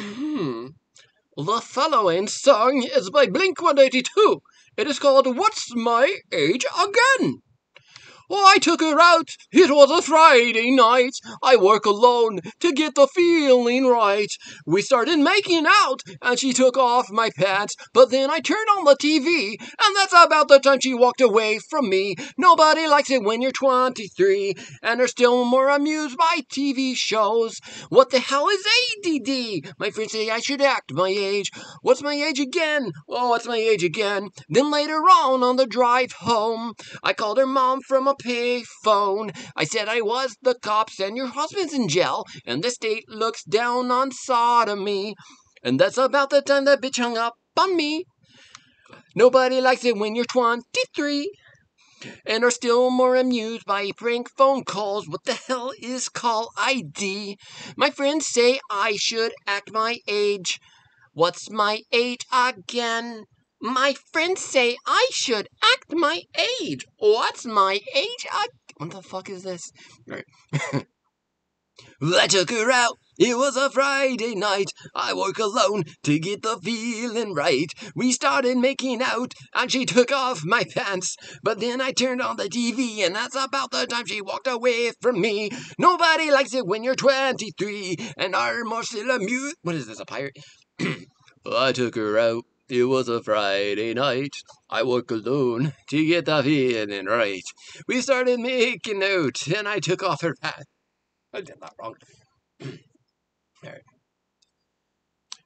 Hmm. the following song is by Blink 182. It is called What's My Age Again? I took her out. It was a Friday night. I work alone to get the feeling right. We started making out, and she took off my pants. But then I turned on the TV, and that's about the time she walked away from me. Nobody likes it when you're 23, and are still more amused by TV shows. What the hell is ADD? My friends say I should act my age. What's my age again? Oh, what's my age again? Then later on, on the drive home, I called her mom from a payphone. I said I was the cops and your husband's in jail, and the state looks down on sodomy. And that's about the time that bitch hung up on me. Nobody likes it when you're 23 and are still more amused by prank phone calls. What the hell is call ID? My friends say I should act my age. What's my age again? My friends say I should act my age. What's my age? I, what the fuck is this? Right. I took her out. It was a Friday night. I work alone to get the feeling right. We started making out, and she took off my pants. But then I turned on the TV, and that's about the time she walked away from me. Nobody likes it when you're 23 and are more still amused. What is this, a pirate? I took her out. It was a Friday night. I work alone to get the feeling right. We started making out, and I took off her pants. I did that wrong. right.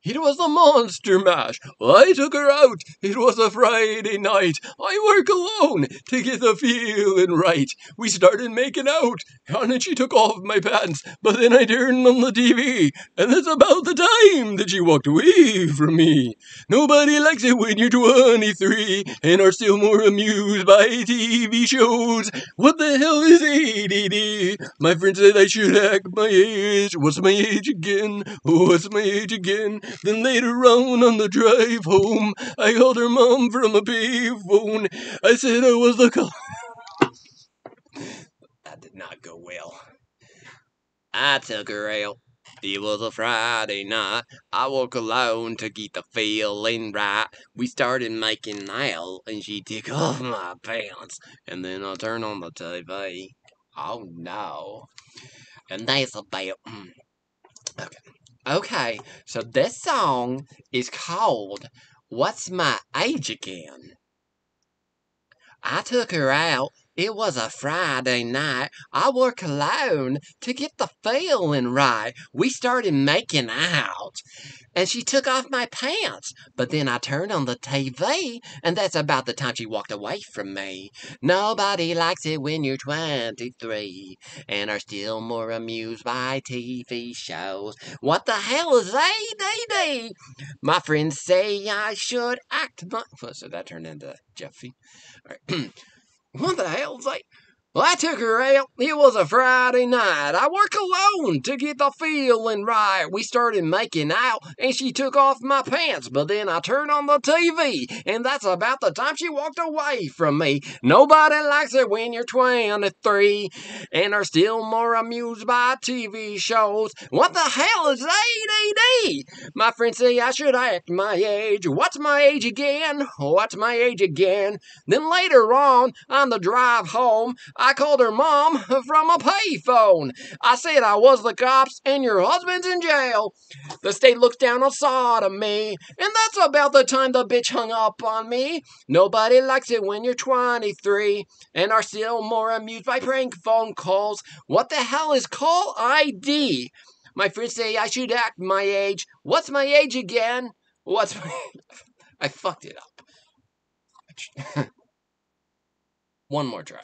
It was a monster mash. I took her out. It was a Friday night. I work alone to get the feeling right. We started making out, and then she took off my pants. But then I turned on the TV, and that's about the time that she walked away from me. Nobody likes it when you're 23 and are still more amused by TV shows. What the hell is ADD? My friend said I should act my age. What's my age again? What's my age again? Then later on on the drive home, I called her mom from a payphone. I said I was the call. that did not go well. I took her out. It was a Friday night. I woke alone to get the feeling right. We started making out, and she took off my pants. And then I turned on the TV. Oh no. And that's about. Hmm. Okay. Okay, so this song is called What's My Age Again? I took her out. It was a Friday night. I work alone to get the feeling right. We started making out. And she took off my pants. But then I turned on the TV, and that's about the time she walked away from me. Nobody likes it when you're 23 and are still more amused by TV shows. What the hell is ADD? My friends say I should act my. So that turned into Jeffy. what the hell's like? Well, I took her out. It was a Friday night. I work alone to get the feeling right. We started making out, and she took off my pants. But then I turned on the TV, and that's about the time she walked away from me. Nobody likes it when you're 23 and are still more amused by TV shows. What the hell is ADD? My friends say I should act my age. What's my age again? What's my age again? Then later on, on the drive home, I called her mom from a payphone. I said I was the cops and your husband's in jail. The state looks down on sodomy, and that's about the time the bitch hung up on me. Nobody likes it when you're 23 and are still more amused by prank phone calls. What the hell is call ID? My friends say I should act my age. What's my age again? What's my. I fucked it up. One more try.